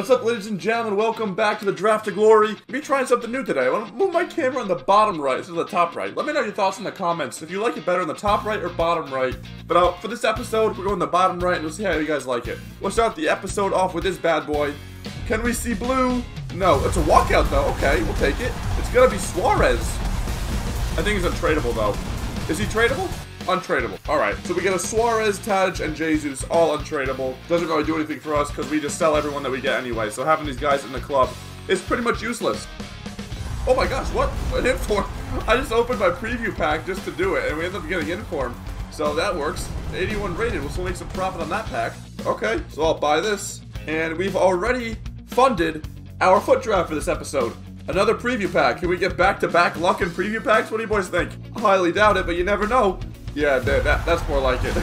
What's up, ladies and gentlemen? Welcome back to the Draft to Glory. We're trying something new today. I want to move my camera on the bottom right instead of the top right. Let me know your thoughts in the comments. If you like it better on the top right or bottom right. But uh, for this episode, we're going the bottom right, and we'll see how you guys like it. We'll start the episode off with this bad boy. Can we see blue? No, it's a walkout though. Okay, we'll take it. It's gonna be Suarez. I think he's untradeable though. Is he tradable? Untradeable. Alright, so we get a Suarez, Tadic, and Jesus, all untradeable. Doesn't really do anything for us because we just sell everyone that we get anyway. So having these guys in the club is pretty much useless. Oh my gosh, what? An inform. I just opened my preview pack just to do it, and we ended up getting inform. So that works. 81 rated, we'll still make some profit on that pack. Okay, so I'll buy this. And we've already funded our FUT draft for this episode. Another preview pack. Can we get back-to-back -back luck in preview packs? What do you boys think? Highly doubt it, but you never know. Yeah, that, that that's more like it.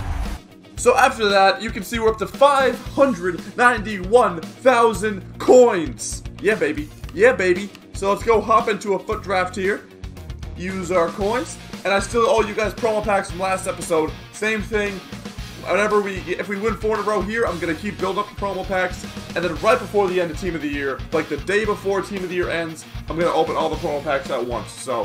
so after that, you can see we're up to 591,000 coins. Yeah, baby. Yeah, baby. So let's go hop into a FUT draft here. Use our coins. And I still owe you guys promo packs from last episode. Same thing. Whenever we, if we win four in a row here, I'm gonna keep building up the promo packs, and then right before the end of Team of the Year, like the day before Team of the Year ends, I'm gonna open all the promo packs at once. So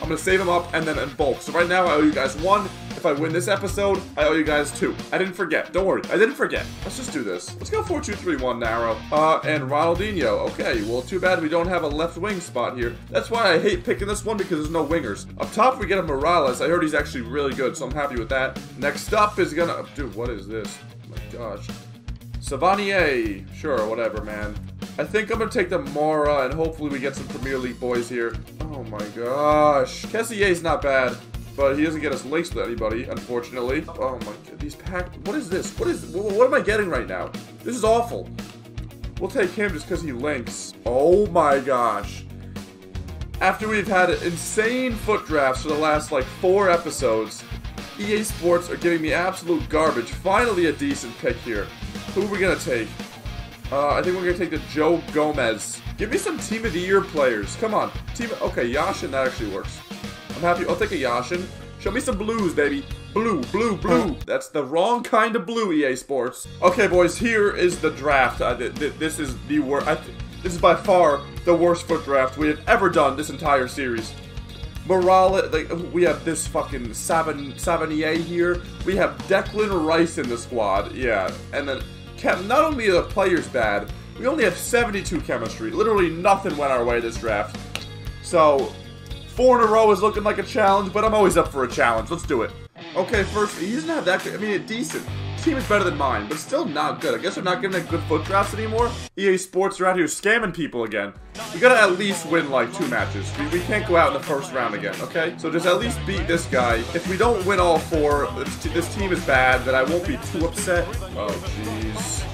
I'm gonna save them up and then in bulk. So right now I owe you guys one. If I win this episode, I owe you guys two. I didn't forget. Don't worry. I didn't forget. Let's just do this. Let's go 4-2-3-1 narrow. Uh, and Ronaldinho. Okay, well, too bad we don't have a left wing spot here. That's why I hate picking this one because there's no wingers. Up top, we get a Morales. I heard he's actually really good, so I'm happy with that. Next up is gonna... Dude, what is this? Oh my gosh. Savanier. Sure, whatever, man. I think I'm going to take the Moura, and hopefully we get some Premier League boys here. Oh my gosh. Kessie's not bad, but he doesn't get us links with anybody, unfortunately. Oh my god, these pack... What is this? What is... What am I getting right now? This is awful. We'll take him just because he links. Oh my gosh. After we've had insane FUT drafts for the last, like, four episodes, EA Sports are giving me absolute garbage. Finally a decent pick here. Who are we going to take? Uh, I think we're gonna take the Joe Gomez. Give me some Team of the Year players. Come on. Team. Okay, Yashin. That actually works. I'm happy. I'll take a Yashin. Show me some blues, baby. Blue, blue, blue. That's the wrong kind of blue, EA Sports. Okay, boys. Here is the draft. Uh, th th this is the worst. This is by far the worst FUT draft we have ever done this entire series. Morales, like, we have this fucking Savan Savanier here. We have Declan Rice in the squad. Yeah, and then chem not only are the players bad, we only have 72 chemistry. Literally nothing went our way this draft. So, four in a row is looking like a challenge, but I'm always up for a challenge. Let's do it. Okay, first, he doesn't have that good. I mean, decent. Team is better than mine, but still not good. I guess we're not getting good FUT drafts anymore. EA Sports are out here scamming people again. We gotta at least win like two matches. We, we can't go out in the first round again, okay? So just at least beat this guy. If we don't win all four, this, this team is bad, then I won't be too upset. Oh, jeez.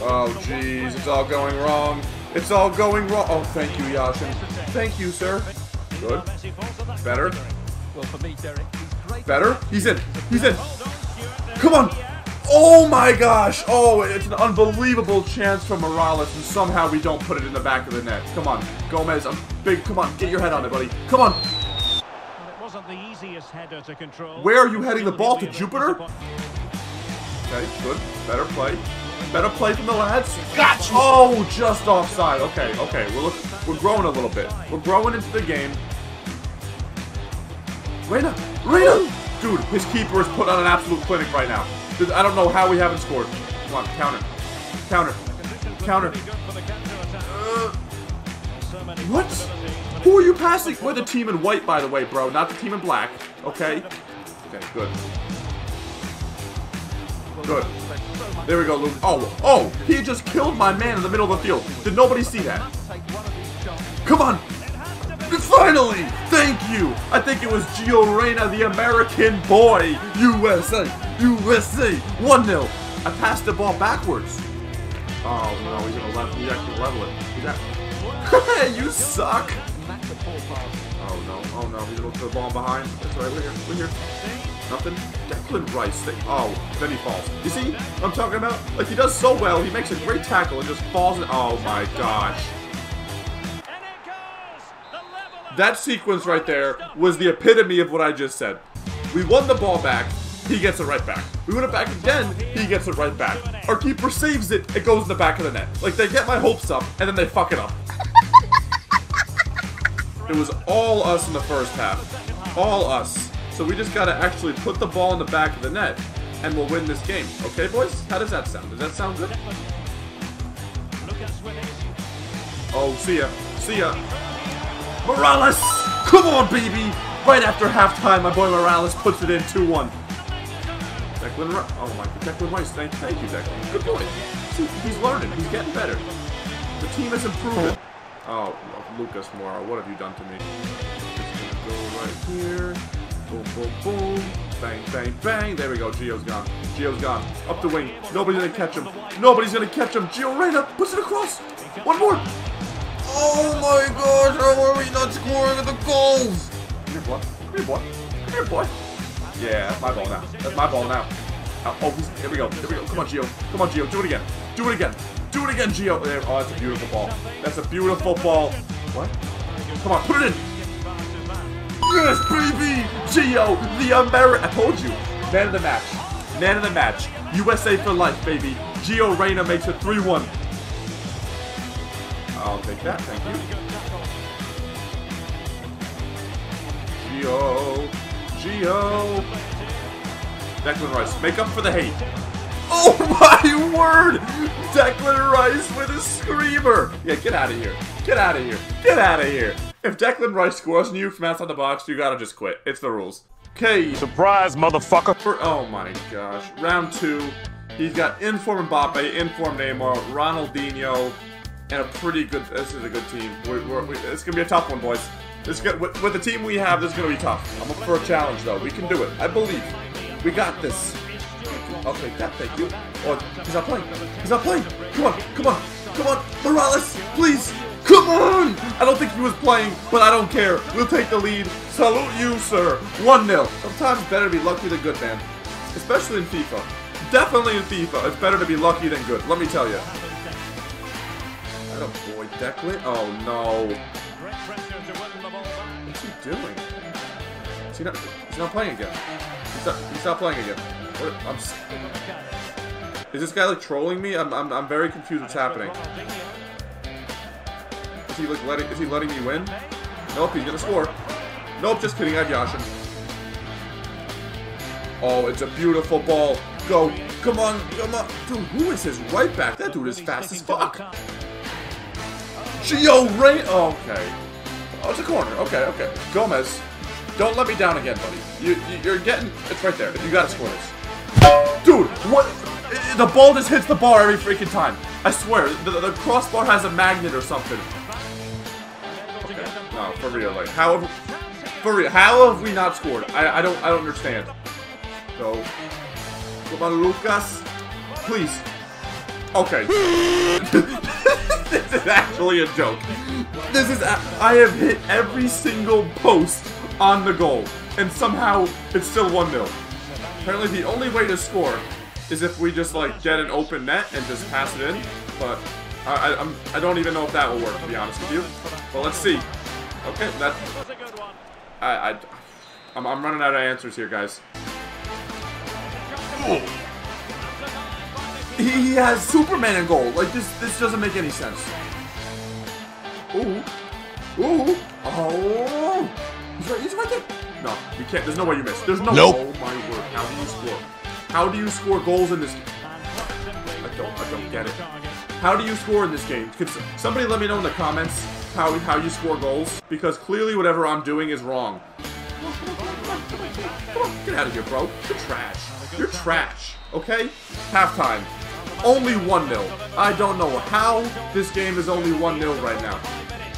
Oh, jeez. It's all going wrong. It's all going wrong. Oh, thank you, Yashin. Thank you, sir. Good. Better. Better. He's in. He's in. Come on. Oh my gosh! Oh, it's an unbelievable chance for Morales, and somehow we don't put it in the back of the net. Come on, Gomez, I'm big. Come on, get your head on it, buddy. Come on. Where are you heading the ball to Jupiter? Okay, good. Better play. Better play from the lads. Gotcha! Oh, just offside. Okay, okay. We're look, we're growing a little bit. We're growing into the game. Reyna! Reyna! Dude, his keeper is put on an absolute clinic right now. I don't know how we haven't scored. Come on, counter. Counter. Counter. Uh, what? Who are you passing? We're the team in white, by the way, bro. Not the team in black. Okay? Okay, good. Good. There we go, Luke. Oh, oh! He just killed my man in the middle of the field. Did nobody see that? Come on! Finally! Thank you! I think it was Gio Reyna, the American boy! USA! USA! 1-0! I passed the ball backwards. Oh no, he's gonna level, he's actually level it. He's at you suck! Oh no, oh no, he's gonna put the ball behind. That's right, we're here, we're here. Nothing. Declan Rice. Oh, then he falls. You see what I'm talking about? Like, he does so well, he makes a great tackle and just falls in. Oh my gosh. That sequence right there was the epitome of what I just said. We won the ball back. He gets it right back. We win it back again, he gets it right back. Our keeper saves it, it goes in the back of the net. Like, they get my hopes up, and then they fuck it up. it was all us in the first half. All us. So we just gotta actually put the ball in the back of the net, and we'll win this game. Okay, boys? How does that sound? Does that sound good? Oh, see ya. See ya. Morales! Come on, baby! Right after halftime, my boy Morales puts it in 2-1. Declan Rice. Oh my Declan Rice. Thank, thank you, Declan. Good boy. See, he's learning. He's getting better. The team is improving. Oh, Lucas Moura, what have you done to me? Just gonna go right here. Boom, boom, boom. Bang, bang, bang. There we go. Gio's gone. Gio's gone. Up the wing. Nobody's gonna catch him. Nobody's gonna catch him. Gio Reyna puts it across. One more. Oh my gosh, how are we not scoring the goals? Come here, boy. Come here, boy. Come here, boy. Yeah, that's my ball now. That's my ball now. Uh, oh, oh, here we go. Here we go. Come on, Gio. Come on, Gio. Do it again. Do it again. Do it again, Gio. There. Oh, that's a beautiful ball. That's a beautiful ball. What? Come on, put it in. Yes, baby! Gio, the American. I told you. Man of the match. Man of the match. USA for life, baby. Gio Reyna makes it 3-1. I'll take that, thank you. Gio. Gio. Declan Rice, make up for the hate. Oh my word! Declan Rice with a screamer! Yeah, get out of here. Get out of here. Get out of here. If Declan Rice scores and you from outside the box, you gotta just quit. It's the rules. Okay. Surprise, motherfucker. For, oh my gosh. Round two. He's got inform Mbappe, inform Neymar, Ronaldinho, and a pretty good. This is a good team. We're, we're, we, it's gonna be a tough one, boys. This good, with, with the team we have, this is gonna be tough. I'm up for a challenge, though. We can do it. I believe. We got this. Okay, that thank you. Oh, he's not playing. He's not playing. Come on, come on, come on, Morales, please. Come on! I don't think he was playing, but I don't care. We'll take the lead. Salute you, sir. 1-0. Sometimes better to be lucky than good, man. Especially in FIFA. Definitely in FIFA. It's better to be lucky than good. Let me tell you. That a boy, Declan. Oh, no. What's he doing? Is he not, he's not playing again. He's not playing again. Is this guy like trolling me? I'm, I'm, I'm very confused what's happening. Is he like letting is he letting me win? Nope, he's gonna score. Nope, just kidding, I have Yashin. Oh, it's a beautiful ball. Go. Come on, come on. Dude, who is his right back? That dude is fast as fuck. Gio Ray okay. Oh, it's a corner. Okay, okay. Gomez. Don't let me down again, buddy. You, you you're getting it's right there. You gotta score this. Dude, what? The ball just hits the bar every freaking time. I swear, the, the crossbar has a magnet or something. Okay, no, for real, like, how have, for real, how have we not scored? I, I don't, I don't understand. Go. Come on, Lucas. Please. Okay. this is actually a joke. This is, I have hit every single post on the goal, and somehow it's still 1-0. Apparently the only way to score is if we just like get an open net and just pass it in. But I, I, I'm, I don't even know if that will work to be honest with you. But let's see. Okay, that I, I I'm, I'm running out of answers here, guys. He, he has Superman in goal. Like this, this doesn't make any sense. Ooh, ooh, oh, he's right, he's right there. No, you can't. There's no way you miss. There's no. Nope. Oh my word! How do you score? How do you score goals in this? game? I don't. I don't get it. How do you score in this game? Could somebody let me know in the comments how how you score goals? Because clearly whatever I'm doing is wrong. Come on, get out of here, bro. You're trash. You're trash. Okay? Halftime. Only 1-0. I don't know how this game is only 1-0 right now.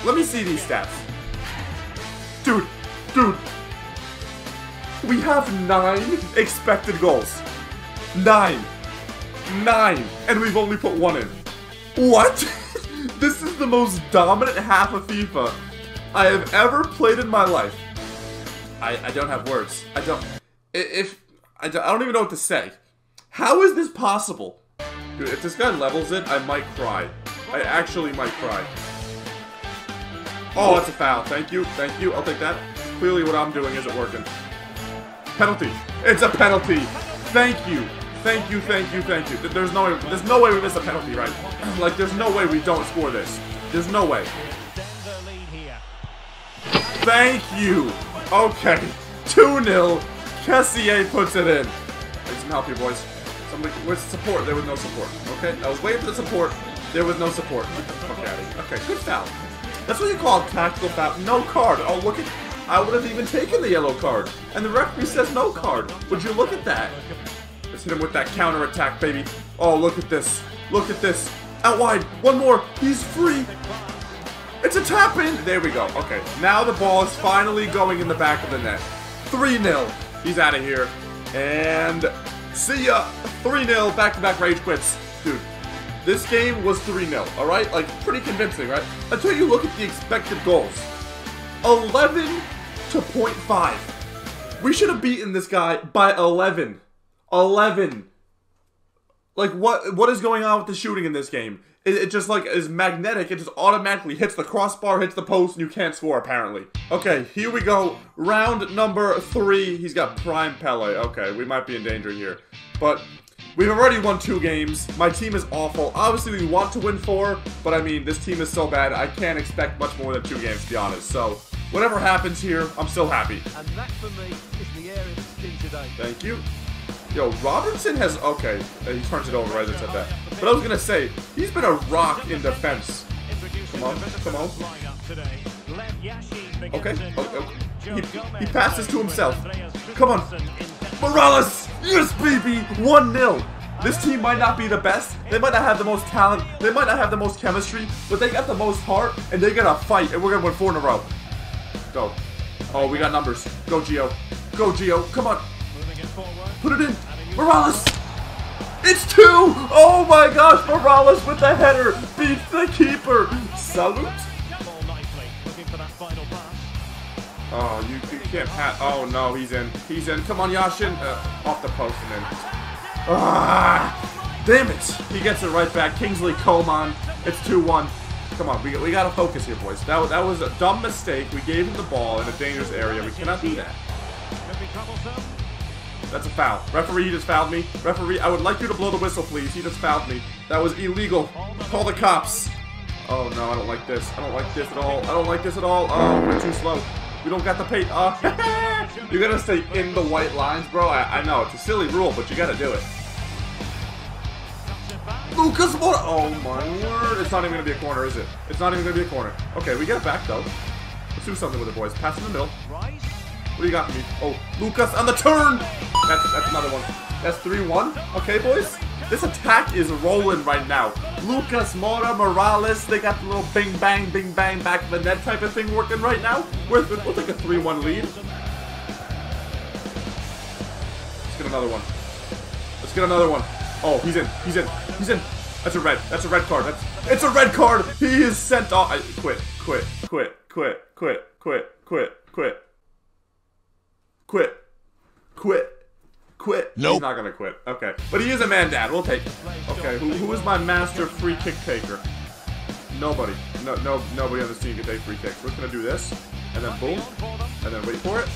Let me see these stats. Dude. We have nine expected goals. Nine. Nine. And we've only put one in. What? this is the most dominant half of FIFA I have ever played in my life. I, I don't have words. I don't. If I don't, I don't even know what to say. How is this possible? Dude, if this guy levels it, I might cry. I actually might cry. Oh, that's a foul. Thank you. Thank you. I'll take that. Clearly, what I'm doing isn't working. Penalty. It's a penalty. Thank you. Thank you, thank you, thank you. There's no way, there's no way we miss a penalty, right? Like, there's no way we don't score this. There's no way. Thank you. Okay. 2-0. Kessie puts it in. I just help you, boys. Somebody, with support? There was no support. Okay? I was waiting for the support. There was no support. Okay, okay, good foul. That's what you call a tactical foul. No card. Oh, look at... I would have even taken the yellow card. And the referee says no card. Would you look at that? Let's hit him with that counter attack, baby. Oh, look at this. Look at this. Out wide. One more. He's free. It's a tap in. There we go. Okay. Now the ball is finally going in the back of the net. 3-0. He's out of here. And see ya. 3-0. Back-to-back rage quits. Dude, this game was 3-0. Alright? Like, pretty convincing, right? Until you look at the expected goals. 11 to 0.5. We should have beaten this guy by 11. 11. Like, what? what is going on with the shooting in this game? It, it, just, like, is magnetic. It just automatically hits the crossbar, hits the post, and you can't score, apparently. Okay, here we go. Round number three. He's got prime Pele. Okay, we might be in danger here. But we've already won two games. My team is awful. Obviously, we want to win four, but, I mean, this team is so bad, I can't expect much more than two games, to be honest. So, whatever happens here, I'm still happy. And that, for me, is the area that's today. Thank you. Yo, Robertson has... Okay, uh, he turns it over right said that. But I was going to say, he's been a rock in defense. Come on, come on. Okay, okay. He, he passes to himself. Come on. Morales! Yes, baby! 1-0. This team might not be the best, they might not have the most talent, they might not have the most chemistry, but they got the most heart, and they're gonna fight, and we're gonna win four in a row. Go. Oh, we got numbers. Go, Gio. Go, Gio. Come on. Put it in. Morales! It's two! Oh my gosh, Morales with the header beats the keeper. Salute. Oh, you, you can't pat. Oh no, he's in. He's in. Come on, Yashin. Uh, off the post and in. Ah, damn it. He gets it right back. Kingsley Coman. It's 2-1. Come on, we, we gotta focus here, boys. That, that was a dumb mistake. We gave him the ball in a dangerous area. We cannot do that. That's a foul. Referee, he just fouled me. Referee, I would like you to blow the whistle, please. He just fouled me. That was illegal. Call the cops. Oh, no, I don't like this. I don't like this at all. I don't like this at all. Oh, we're too slow. We don't got the paint. Oh, you gotta stay in the white lines, bro. I, I know, it's a silly rule, but you gotta do it. Lucas Moura! Oh my word. It's not even gonna be a corner, is it? It's not even gonna be a corner. Okay, we get it back, though. Let's do something with it, boys. Pass in the middle. What do you got for me? Oh, Lucas on the turn! That's, that's another one. That's 3-1. Okay, boys? This attack is rolling right now. Lucas, Moura, Morales, they got the little bing bang, bing bang, back of the net type of thing working right now. We're, we'll take a 3-1 lead. Let's get another one. Let's get another one. Oh, he's in. He's in. He's in. That's a red. That's a red card. That's it's a red card. He is sent off. I, quit. Quit. Quit. Quit. Quit. Quit. Quit. Quit. Quit. Quit. Quit. Nope. He's not gonna quit. Okay. But he is a man dad. We'll take it. Okay, who, who is my master free kick taker? Nobody. No no nobody on this team can take free kicks. We're gonna do this. And then boom. And then wait for it.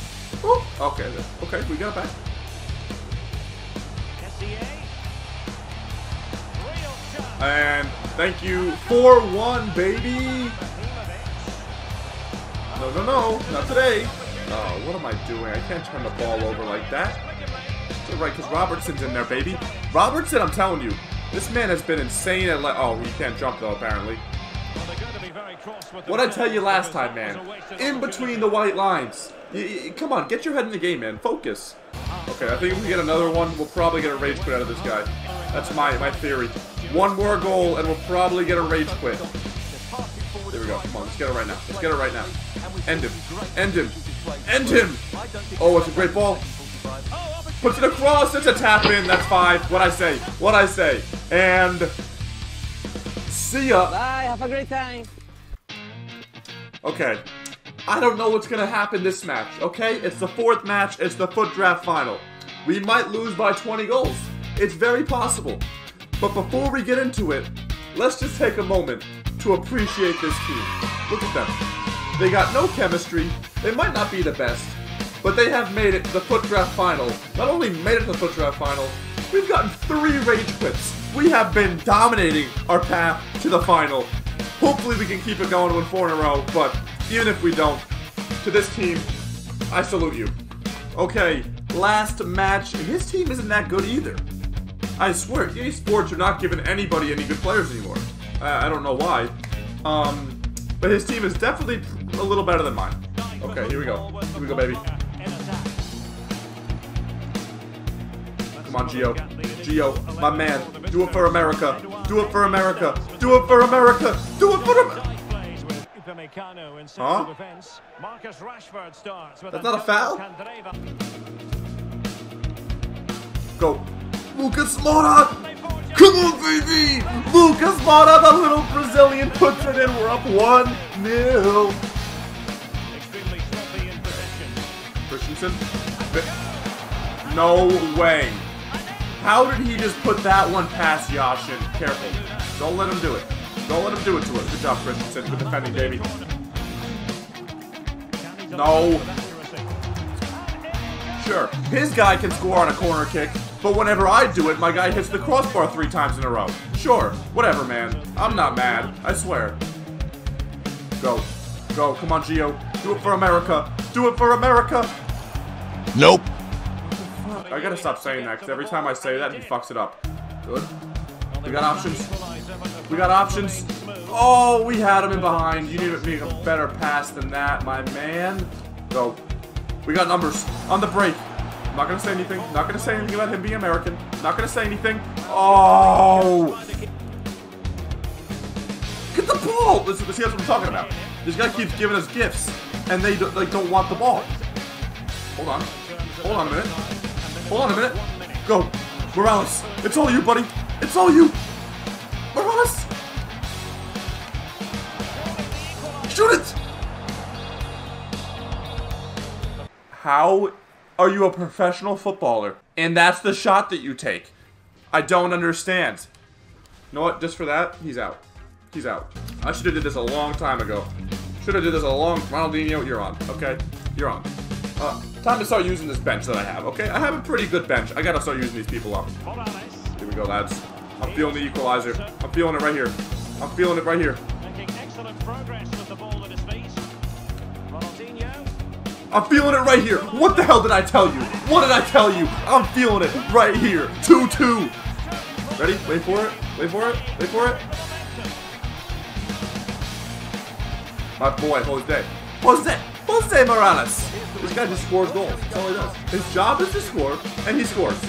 Boop. Okay, okay, we got it back. And thank you. 4-1, baby. No, no, no. Not today. Oh, what am I doing? I can't turn the ball over like that. It's alright, because Robertson's in there, baby. Robertson, I'm telling you, this man has been insane at le- Oh, he can't jump, though, apparently. What I tell you last time, man. In between the white lines. Come on, get your head in the game, man. Focus. Okay, I think if we get another one, we'll probably get a rage quit out of this guy. That's my, my theory. One more goal, and we'll probably get a rage quit. There we go. Come on, let's get it right now. Let's get it right now. End him. End him. End him! Oh, it's a great ball. Puts it across. It's a tap in. That's five. What I say. What I say. And see ya. Bye. Have a great time. Okay. I don't know what's gonna happen this match, okay? It's the fourth match, it's the FUT draft final. We might lose by 20 goals. It's very possible. But before we get into it, let's just take a moment to appreciate this team. Look at them. They got no chemistry, they might not be the best, but they have made it to the FUT Draft Final. Not only made it to the FUT Draft Final, we've gotten three rage quits. We have been dominating our path to the final. Hopefully we can keep it going with four in a row, but even if we don't, to this team, I salute you. Okay, last match, and his team isn't that good either. I swear, EA Sports are not giving anybody any good players anymore. I, I don't know why. Um, but his team is definitely a little better than mine. Okay, here we go. Here we go, baby. Come on, Gio. Gio, my man. Do it for America. Do it for America. Do it for America. Do it for America. Huh? That's not a foul? Go. Lucas Moura! Come on, baby! Lucas Moura, the little Brazilian, puts it in. We're up 1 0. Christensen? No way. How did he just put that one past Yashin? Careful. Don't let him do it. Don't let him do it to us. Good job, Christensen. Good defending, baby. No. Sure, his guy can score on a corner kick, but whenever I do it, my guy hits the crossbar three times in a row. Sure, whatever, man. I'm not mad. I swear. Go. Go. Come on, Gio. Do it for America. Do it for America. Nope. I gotta stop saying that, because every time I say that, he fucks it up. Good. We got options. We got options. Oh, we had him in behind. You need to make a better pass than that, my man. Go. We got numbers. On the break. Not gonna say anything. Not gonna say anything about him being American. Not gonna say anything. Oh! Get the ball! Let's, let's see what I'm talking about. This guy keeps giving us gifts, and they like, don't want the ball. Hold on. Hold on a minute. Hold on a minute. Go. Morales. It's all you, buddy. It's all you. Morales. Shoot it. How are you a professional footballer? And that's the shot that you take. I don't understand. You know what? Just for that, he's out. He's out. I should have did this a long time ago. Should have did this a long... Ronaldinho, you're on. Okay? You're on. Uh, time to start using this bench that I have, okay? I have a pretty good bench. I gotta start using these people up. Here we go, lads. I'm feeling the equalizer. I'm feeling it right here. I'm feeling it right here. I'm feeling it right here. What the hell did I tell you? What did I tell you? I'm feeling it right here. 2-2. Ready? Wait for it. Wait for it. Wait for it. My boy, Jose. Jose. Jose Morales. This guy just scores goals. That's all he does. His job is to score, and he scores.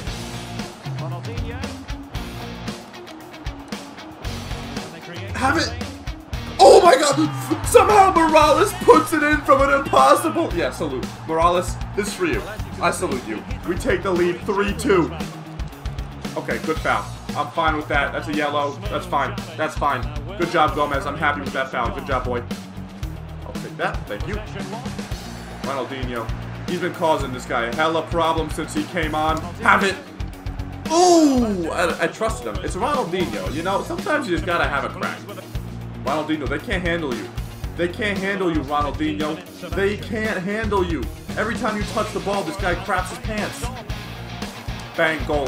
Have it. My god! Somehow Morales puts it in from an impossible... Yeah, salute. Morales, this is for you. I salute you. We take the lead 3-2. Okay, good foul. I'm fine with that. That's a yellow. That's fine. That's fine. Good job, Gomez. I'm happy with that foul. Good job, boy. I'll take that. Thank you. Ronaldinho. He's been causing this guy a hella problem since he came on. Have it. Ooh! I, I trusted him. It's Ronaldinho. You know, sometimes you just gotta have a crack. Ronaldinho, they can't handle you. They can't handle you, Ronaldinho. They can't handle you. Every time you touch the ball, this guy craps his pants. Bang, goal.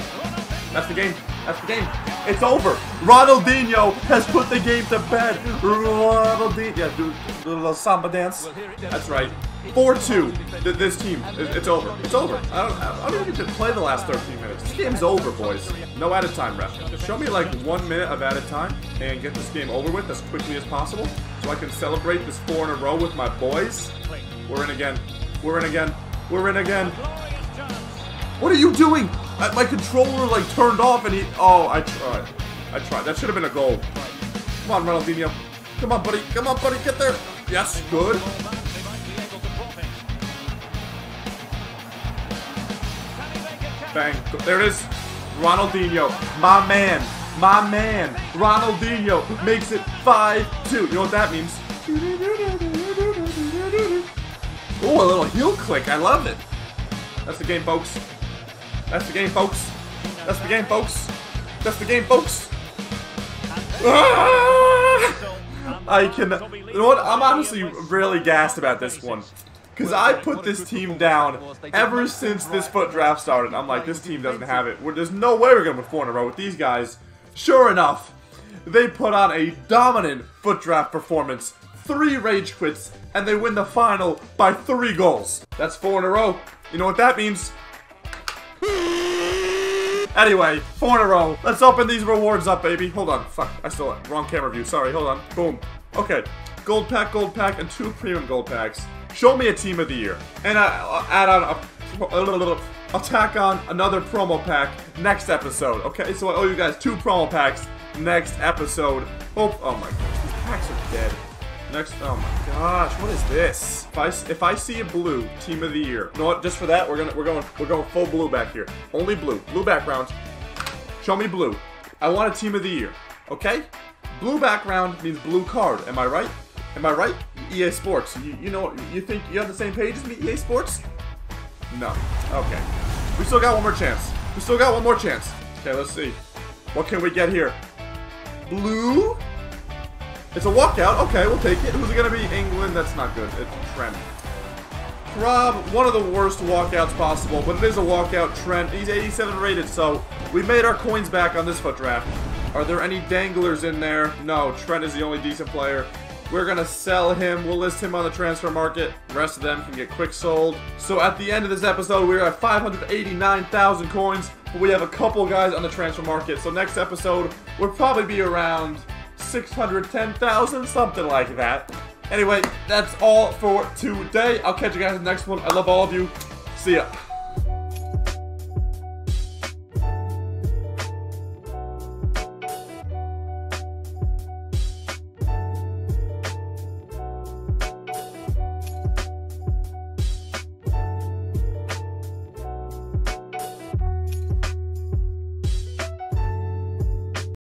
That's the game. That's the game. It's over. Ronaldinho has put the game to bed. Ronaldinho. Yeah, do, a little samba dance. That's right. 4-2. This team. It's over. It's over. I don't, I don't even get to play the last 13 minutes. This game's over, boys. No added time, ref. Show me like one minute of added time and get this game over with as quickly as possible so I can celebrate this four in a row with my boys. We're in again. We're in again. We're in again. What are you doing? I, my controller like turned off and he... Oh, I tried. I tried. That should have been a goal. Come on, Ronaldinho. Come on, buddy. Come on, buddy. Get there. Yes, good. Bang. There it is. Ronaldinho. My man. My man. Ronaldinho makes it 5-2. You know what that means? Oh, a little heel click. I love it. That's the game, folks. That's the game, folks. That's the game, folks. That's the game, folks. Ah! I can. You know what? I'm honestly really gassed about this one. Because I put this team down ever since this FUT draft started. I'm like, this team doesn't have it. There's no way we're going to win four in a row with these guys. Sure enough, they put on a dominant FUT draft performance, three rage quits, and they win the final by three goals. That's four in a row. You know what that means? Anyway, four in a row. Let's open these rewards up, baby. Hold on. Fuck. I still wrong camera view. Sorry. Hold on. Boom. Okay. Gold pack, gold pack, and two premium gold packs. Show me a team of the year. And I'll uh, add on a, a little, little, I'll tack on another promo pack next episode. Okay, so I owe you guys two promo packs next episode. Oh, oh my gosh, these packs are dead. Next, oh my gosh, what is this? If I, if I see a blue team of the year, you know what? Just for that, we're gonna we're going we're going full blue back here. Only blue, blue background. Show me blue. I want a team of the year. Okay? Blue background means blue card. Am I right? Am I right? EA Sports. You, you know you think you're on the same page as me, EA Sports? No. Okay. We still got one more chance. We still got one more chance. Okay, let's see. What can we get here? Blue? It's a walkout. Okay, we'll take it. Who's it going to be? England? That's not good. It's Trent. Rob, one of the worst walkouts possible, but it is a walkout. Trent, he's 87 rated, so we made our coins back on this FUT draft. Are there any danglers in there? No, Trent is the only decent player. We're gonna sell him. We'll list him on the transfer market. The rest of them can get quick sold. So at the end of this episode, we're at 589,000 coins, but we have a couple guys on the transfer market. So next episode, we'll probably be around 610,000, something like that. Anyway, that's all for today. I'll catch you guys in the next one. I love all of you. See ya.